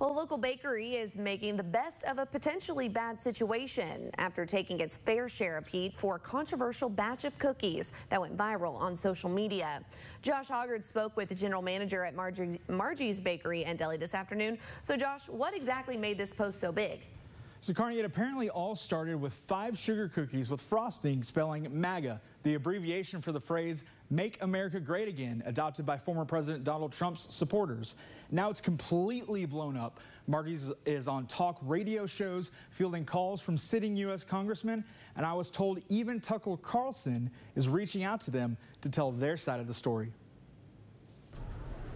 Well, a local bakery is making the best of a potentially bad situation after taking its fair share of heat for a controversial batch of cookies that went viral on social media. Josh Hoggard spoke with the general manager at Margie, Margie's Bakery and Deli this afternoon. So, Josh, what exactly made this post so big? So, Carney, it apparently all started with five sugar cookies with frosting spelling MAGA, the abbreviation for the phrase Make America Great Again, adopted by former President Donald Trump's supporters. Now it's completely blown up. Margie's is on talk radio shows, fielding calls from sitting U.S. congressmen, and I was told even Tucker Carlson is reaching out to them to tell their side of the story.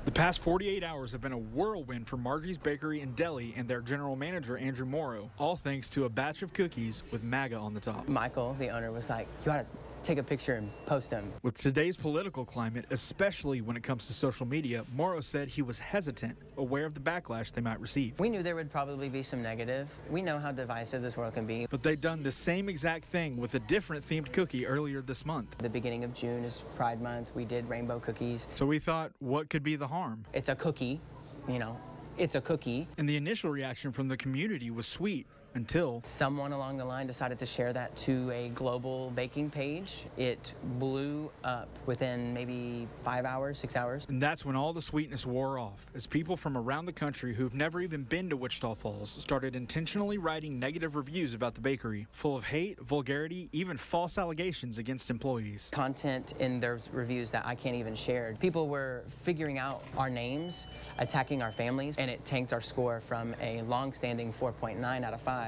The past 48 hours have been a whirlwind for Margie's Bakery and Deli and their general manager, Andrew Morrow, all thanks to a batch of cookies with MAGA on the top. Michael, the owner, was like, you gotta take a picture and post them. With today's political climate, especially when it comes to social media, Morrow said he was hesitant, aware of the backlash they might receive. We knew there would probably be some negative. We know how divisive this world can be. But they'd done the same exact thing with a different themed cookie earlier this month. The beginning of June is Pride Month. We did rainbow cookies. So we thought, what could be the harm? It's a cookie, you know, it's a cookie. And the initial reaction from the community was sweet until someone along the line decided to share that to a global baking page. It blew up within maybe five hours, six hours. And that's when all the sweetness wore off, as people from around the country who've never even been to Wichita Falls started intentionally writing negative reviews about the bakery, full of hate, vulgarity, even false allegations against employees. Content in their reviews that I can't even share. People were figuring out our names, attacking our families, and it tanked our score from a long-standing 4.9 out of 5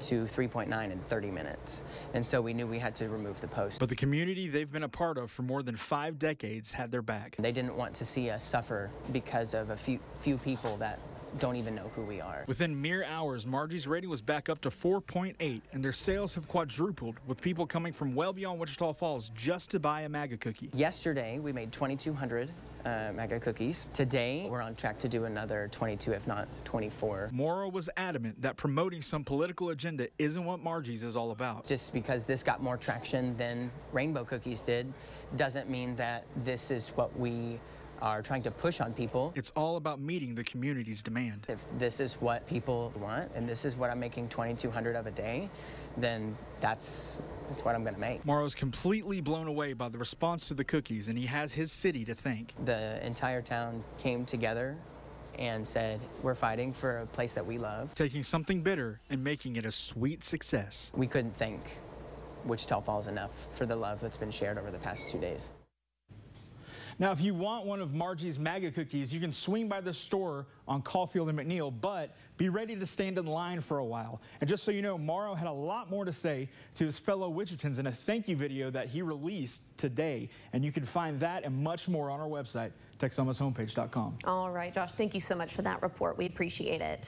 to 3.9 in 30 minutes. And so we knew we had to remove the post. But the community they've been a part of for more than five decades had their back. They didn't want to see us suffer because of a few, few people that don't even know who we are. Within mere hours, Margie's rating was back up to 4.8, and their sales have quadrupled, with people coming from well beyond Wichita Falls just to buy a MAGA cookie. Yesterday, we made 2,200 uh, MAGA cookies. Today, we're on track to do another 22, if not 24. Morrow was adamant that promoting some political agenda isn't what Margie's is all about. Just because this got more traction than rainbow cookies did, doesn't mean that this is what we are trying to push on people. It's all about meeting the community's demand. If this is what people want and this is what I'm making 2200 of a day, then that's that's what I'm going to make. Morrow's completely blown away by the response to the cookies and he has his city to thank. The entire town came together and said, we're fighting for a place that we love. Taking something bitter and making it a sweet success. We couldn't thank Wichita Falls enough for the love that's been shared over the past two days. Now, if you want one of Margie's MAGA cookies, you can swing by the store on Call Field and McNiel, but be ready to stand in line for a while. And just so you know, Morrow had a lot more to say to his fellow Wichitans in a thank you video that he released today. And you can find that and much more on our website, Texomashomepage.com. All right, Josh, thank you so much for that report. We appreciate it.